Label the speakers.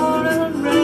Speaker 1: all around.